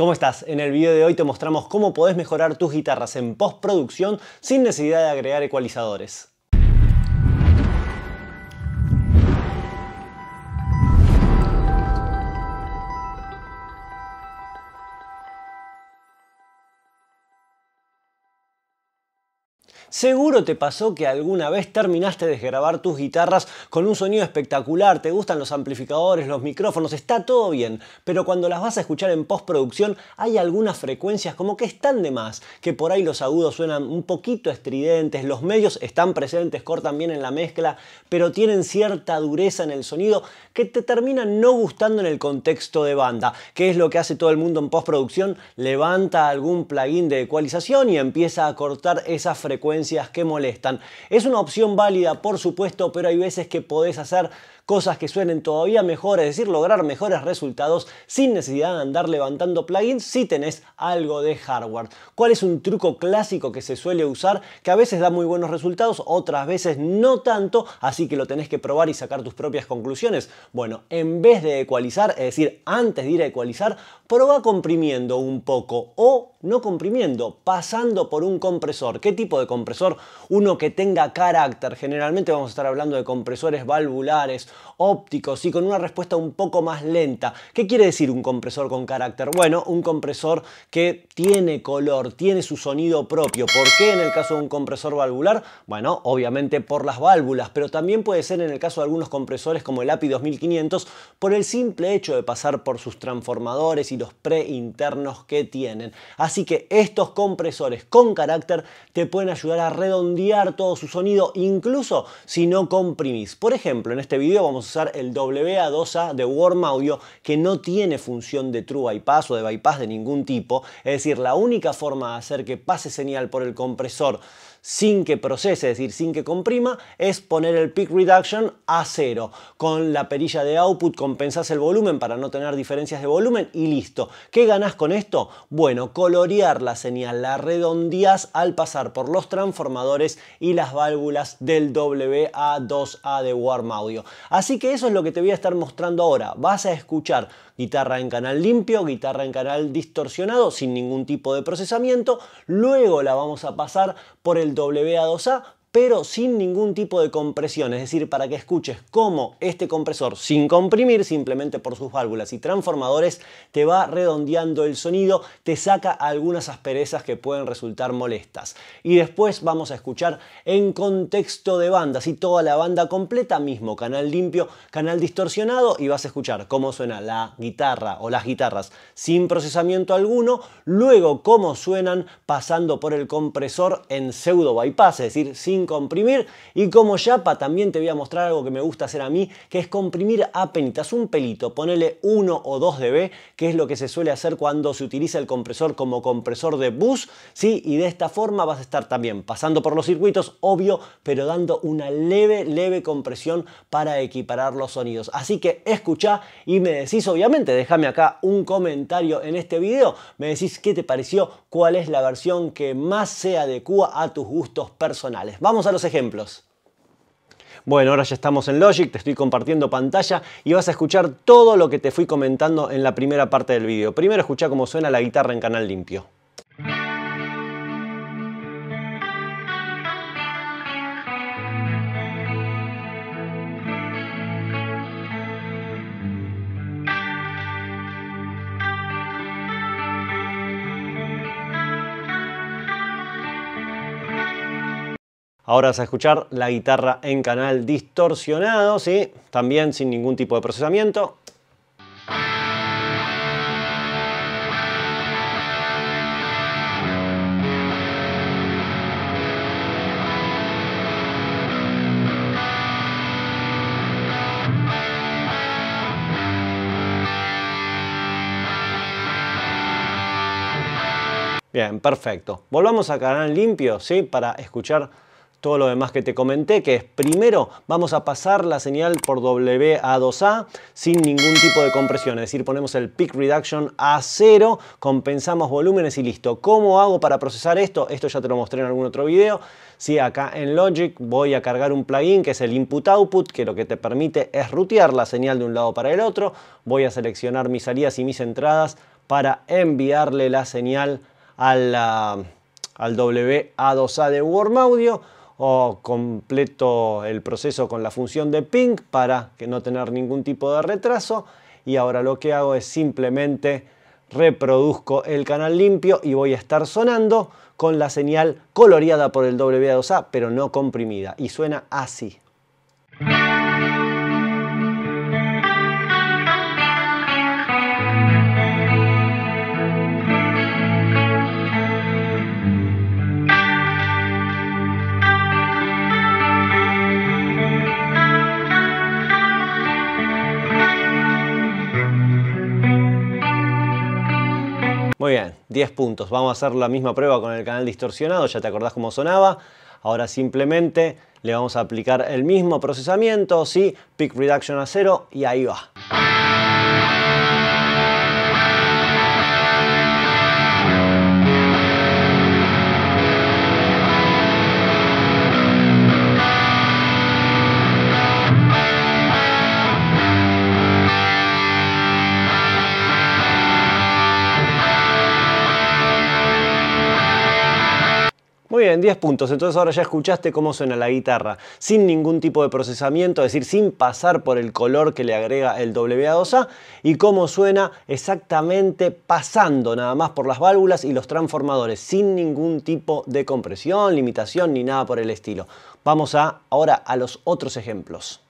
¿Cómo estás? En el video de hoy te mostramos cómo podés mejorar tus guitarras en postproducción sin necesidad de agregar ecualizadores. Seguro te pasó que alguna vez terminaste de grabar tus guitarras con un sonido espectacular, te gustan los amplificadores, los micrófonos, está todo bien, pero cuando las vas a escuchar en postproducción hay algunas frecuencias como que están de más, que por ahí los agudos suenan un poquito estridentes, los medios están presentes, cortan bien en la mezcla, pero tienen cierta dureza en el sonido que te terminan no gustando en el contexto de banda. ¿Qué es lo que hace todo el mundo en postproducción? Levanta algún plugin de ecualización y empieza a cortar esas frecuencias que molestan. Es una opción válida, por supuesto, pero hay veces que podés hacer cosas que suenen todavía mejor, es decir, lograr mejores resultados sin necesidad de andar levantando plugins si tenés algo de hardware. ¿Cuál es un truco clásico que se suele usar que a veces da muy buenos resultados, otras veces no tanto, así que lo tenés que probar y sacar tus propias conclusiones? Bueno, en vez de ecualizar, es decir, antes de ir a ecualizar, prueba comprimiendo un poco o no comprimiendo, pasando por un compresor. ¿Qué tipo de compresor? Uno que tenga carácter. Generalmente vamos a estar hablando de compresores valvulares ópticos y con una respuesta un poco más lenta. ¿Qué quiere decir un compresor con carácter? Bueno, un compresor que tiene color, tiene su sonido propio. ¿Por qué en el caso de un compresor valvular? Bueno, obviamente por las válvulas, pero también puede ser en el caso de algunos compresores como el API 2500 por el simple hecho de pasar por sus transformadores y los pre-internos que tienen. Así que estos compresores con carácter te pueden ayudar a redondear todo su sonido, incluso si no comprimís. Por ejemplo, en este video vamos a usar el WA2A de Warm Audio que no tiene función de True Bypass o de bypass de ningún tipo. Es decir, la única forma de hacer que pase señal por el compresor sin que procese, es decir, sin que comprima, es poner el peak reduction a cero. Con la perilla de output compensas el volumen para no tener diferencias de volumen y listo. ¿Qué ganas con esto? Bueno, colorear la señal, la redondeas al pasar por los transformadores y las válvulas del WA2A de Warm Audio. Así que eso es lo que te voy a estar mostrando ahora. Vas a escuchar guitarra en canal limpio, guitarra en canal distorsionado sin ningún tipo de procesamiento. Luego la vamos a pasar por el WA2A pero sin ningún tipo de compresión, es decir, para que escuches cómo este compresor, sin comprimir, simplemente por sus válvulas y transformadores, te va redondeando el sonido, te saca algunas asperezas que pueden resultar molestas. Y después vamos a escuchar en contexto de banda, así toda la banda completa, mismo canal limpio, canal distorsionado, y vas a escuchar cómo suena la guitarra o las guitarras sin procesamiento alguno, luego cómo suenan pasando por el compresor en pseudo bypass, es decir, sin comprimir. Y como yapa también te voy a mostrar algo que me gusta hacer a mí, que es comprimir a penitas, un pelito, ponele 1 o 2 dB, que es lo que se suele hacer cuando se utiliza el compresor como compresor de bus, ¿sí? Y de esta forma vas a estar también pasando por los circuitos, obvio, pero dando una leve, leve compresión para equiparar los sonidos. Así que escucha y me decís, obviamente, déjame acá un comentario en este video, me decís qué te pareció, cuál es la versión que más se adecua a tus gustos personales. Vamos a los ejemplos. Bueno, ahora ya estamos en Logic, te estoy compartiendo pantalla y vas a escuchar todo lo que te fui comentando en la primera parte del video. Primero escucha cómo suena la guitarra en canal limpio. Ahora vas a escuchar la guitarra en canal distorsionado, ¿sí? también sin ningún tipo de procesamiento. Bien, perfecto. Volvamos a canal limpio, ¿sí? Para escuchar todo lo demás que te comenté, que es primero vamos a pasar la señal por WA2A sin ningún tipo de compresión, es decir, ponemos el peak reduction a cero, compensamos volúmenes y listo. ¿Cómo hago para procesar esto? Esto ya te lo mostré en algún otro video. Si acá en Logic voy a cargar un plugin que es el input output, que lo que te permite es rutear la señal de un lado para el otro. Voy a seleccionar mis salidas y mis entradas para enviarle la señal al WA2A de Warm Audio o completo el proceso con la función de ping para que no tener ningún tipo de retraso y ahora lo que hago es simplemente reproduzco el canal limpio y voy a estar sonando con la señal coloreada por el WA2A pero no comprimida y suena así. Muy bien, 10 puntos. Vamos a hacer la misma prueba con el canal distorsionado, ya te acordás cómo sonaba. Ahora simplemente le vamos a aplicar el mismo procesamiento, sí, peak reduction a cero y ahí va. Muy bien, 10 puntos. Entonces ahora ya escuchaste cómo suena la guitarra sin ningún tipo de procesamiento, es decir, sin pasar por el color que le agrega el WA2A y cómo suena exactamente pasando nada más por las válvulas y los transformadores sin ningún tipo de compresión, limitación ni nada por el estilo. Vamos a, ahora a los otros ejemplos.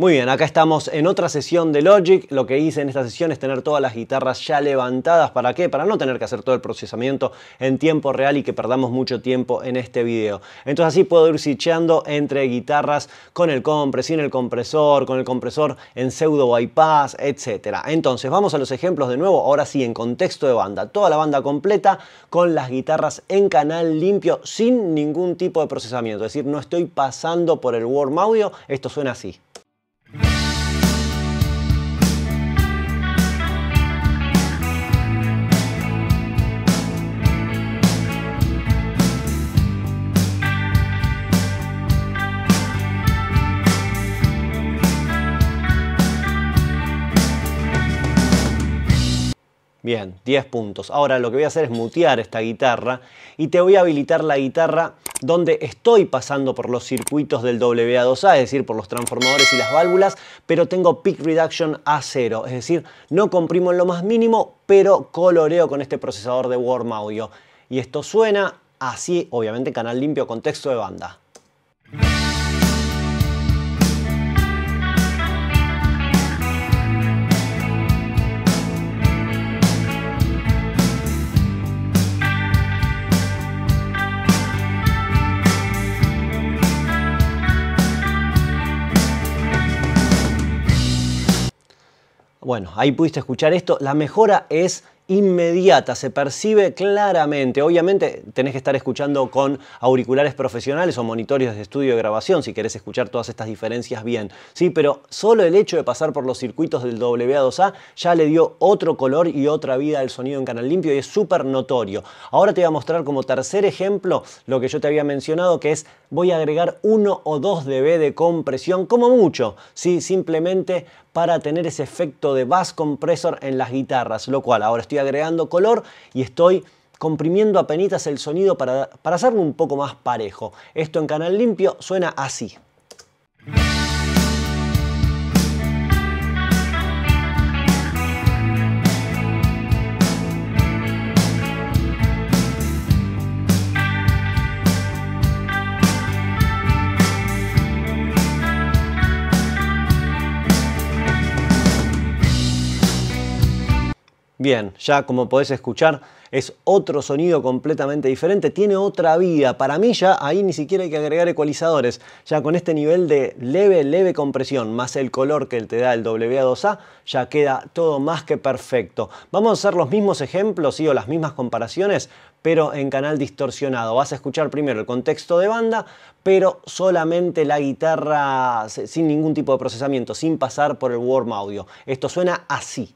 Muy bien, acá estamos en otra sesión de Logic. Lo que hice en esta sesión es tener todas las guitarras ya levantadas. ¿Para qué? Para no tener que hacer todo el procesamiento en tiempo real y que perdamos mucho tiempo en este video. Entonces así puedo ir switchando entre guitarras con el compre, sin el compresor, con el compresor en pseudo bypass, etc. Entonces vamos a los ejemplos de nuevo. Ahora sí, en contexto de banda. Toda la banda completa con las guitarras en canal limpio sin ningún tipo de procesamiento. Es decir, no estoy pasando por el warm audio. Esto suena así. Bien, 10 puntos. Ahora lo que voy a hacer es mutear esta guitarra y te voy a habilitar la guitarra donde estoy pasando por los circuitos del WA2A, es decir, por los transformadores y las válvulas, pero tengo peak reduction a cero, es decir, no comprimo en lo más mínimo, pero coloreo con este procesador de Warm Audio. Y esto suena así, obviamente canal limpio, contexto de banda. Bueno, ahí pudiste escuchar esto. La mejora es inmediata, se percibe claramente. Obviamente tenés que estar escuchando con auriculares profesionales o monitores de estudio de grabación si querés escuchar todas estas diferencias bien. Sí, pero solo el hecho de pasar por los circuitos del WA2A ya le dio otro color y otra vida al sonido en canal limpio y es súper notorio. Ahora te voy a mostrar como tercer ejemplo lo que yo te había mencionado que es voy a agregar 1 o 2 dB de compresión como mucho, ¿sí? simplemente para tener ese efecto de bass compressor en las guitarras, lo cual ahora estoy agregando color y estoy comprimiendo apenas el sonido para, para hacerlo un poco más parejo. Esto en canal limpio suena así. Bien, ya como podés escuchar, es otro sonido completamente diferente, tiene otra vida. Para mí ya ahí ni siquiera hay que agregar ecualizadores. Ya con este nivel de leve, leve compresión, más el color que te da el WA2A, ya queda todo más que perfecto. Vamos a hacer los mismos ejemplos y o las mismas comparaciones, pero en canal distorsionado. Vas a escuchar primero el contexto de banda, pero solamente la guitarra sin ningún tipo de procesamiento, sin pasar por el warm audio. Esto suena así.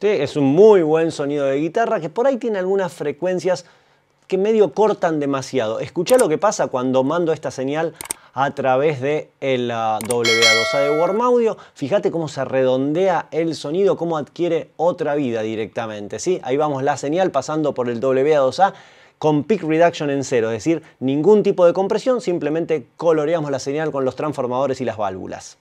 Sí, es un muy buen sonido de guitarra que por ahí tiene algunas frecuencias que medio cortan demasiado. Escucha lo que pasa cuando mando esta señal a través de el WA2A de Warm Audio. Fíjate cómo se redondea el sonido, cómo adquiere otra vida directamente. ¿sí? Ahí vamos la señal pasando por el WA2A con peak reduction en cero, es decir, ningún tipo de compresión, simplemente coloreamos la señal con los transformadores y las válvulas.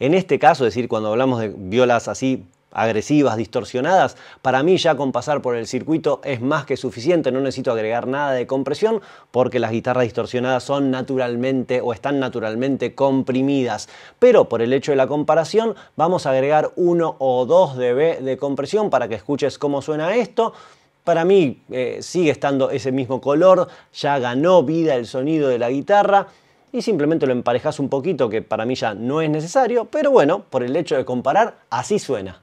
En este caso, es decir, cuando hablamos de violas así agresivas, distorsionadas, para mí ya con pasar por el circuito es más que suficiente, no necesito agregar nada de compresión porque las guitarras distorsionadas son naturalmente o están naturalmente comprimidas. Pero por el hecho de la comparación vamos a agregar 1 o 2 dB de compresión para que escuches cómo suena esto. Para mí eh, sigue estando ese mismo color, ya ganó vida el sonido de la guitarra y simplemente lo emparejas un poquito, que para mí ya no es necesario, pero bueno, por el hecho de comparar, así suena.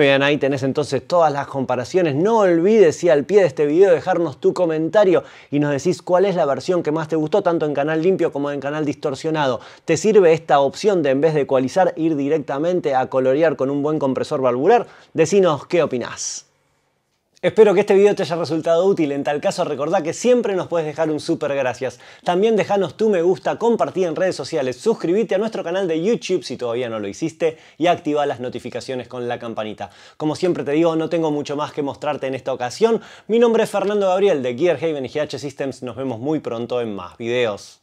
Muy bien, ahí tenés entonces todas las comparaciones. No olvides, si al pie de este video, dejarnos tu comentario y nos decís cuál es la versión que más te gustó, tanto en canal limpio como en canal distorsionado. ¿Te sirve esta opción de en vez de ecualizar, ir directamente a colorear con un buen compresor valvular? Decinos qué opinás. Espero que este video te haya resultado útil, en tal caso recordá que siempre nos puedes dejar un super gracias. También dejanos tu me gusta, compartir en redes sociales, suscríbete a nuestro canal de YouTube si todavía no lo hiciste y activa las notificaciones con la campanita. Como siempre te digo, no tengo mucho más que mostrarte en esta ocasión. Mi nombre es Fernando Gabriel de Gearhaven y GH Systems, nos vemos muy pronto en más videos.